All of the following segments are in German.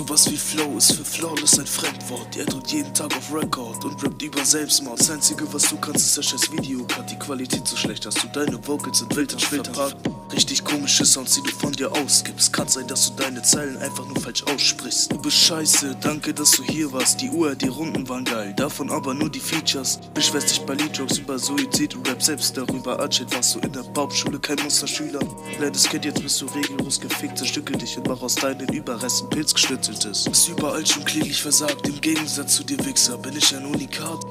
Sowas wie Flow ist für Flawless ein Fremdwort. Er drückt jeden Tag auf Record und rappt über Selbstmord. Das einzige, was du kannst, ist der scheiß Video. Cut die Qualität so schlecht, dass du deine Vocals in und verpackt. Richtig komische Sounds, die du von dir ausgibst. Kann sein, dass du deine Zeilen einfach nur falsch aussprichst. Du bist scheiße, danke, dass du hier warst. Die Uhr, die Runden waren geil, davon aber nur die Features. Beschwerst dich bei Leadjokes über Suizid und rap selbst darüber. Ansteht warst du in der Baumschule kein Musterschüler. Kleines Kind, jetzt bist du regellos gefickt. Zerstückel dich und mach aus deinen Überresten Pilzgeschnitzeltes. Ist überall schon kläglich versagt. Im Gegensatz zu dir, Wichser, bin ich ein Unikat.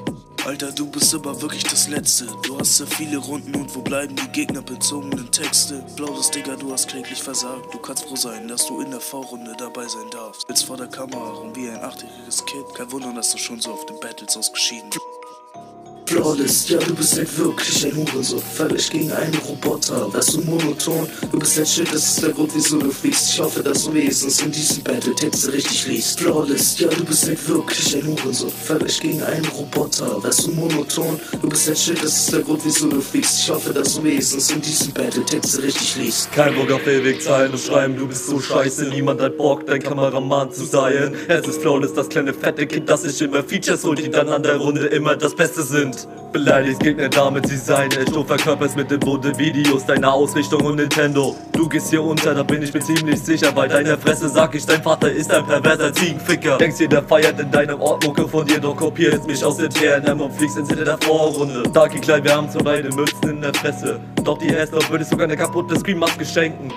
Alter, du bist aber wirklich das Letzte. Du hast sehr viele Runden und wo bleiben die gegnerbezogenen Texte? Blaues Digga, du hast kläglich versagt. Du kannst froh sein, dass du in der V-Runde dabei sein darfst. Jetzt vor der Kamera rum wie ein achtjähriges Kind. Kein Wunder, dass du schon so auf den Battles ausgeschieden Flawless, ja du bist halt wirklich ein Hurensohn. Völlig gegen einen Roboter, wärst du monoton. Du bist halt shit, das ist der Grund wieso du fliegst. Ich hoffe, dass du wenigstens in diesem Battle Texte richtig liest Flawless, ja du bist halt wirklich ein Hurensohn. Völlig gegen einen Roboter, wärst du monoton. Du bist halt shit, das ist der Grund wieso du fliegst. Ich hoffe, dass du wenigstens in diesem Battle Texte richtig liest Kein Bock auf ewig Zeilen und schreiben, du bist so scheiße. Niemand hat Bock, dein Kameramann zu sein. Es ist Flawless, das kleine fette Kind, das sich immer Features holt, die dann an der Runde immer das Beste sind Beleidigst Gegner damit, sie seien echt. Du verkörperst mit dem Bunde Videos deine Ausrichtung und Nintendo. Du gehst hier unter, da bin ich mir ziemlich sicher. Bei deiner Fresse sag ich, dein Vater ist ein perverser Ziegenficker. Denkst jeder feiert in deinem Ort Mucke von dir, doch kopierst mich aus der TNM und fliegst ins Hinter der Vorrunde. Darky Klein, wir haben zwei beide Mützen in der Fresse. Doch die erste würde sogar eine kaputte Screen-Maske schenken.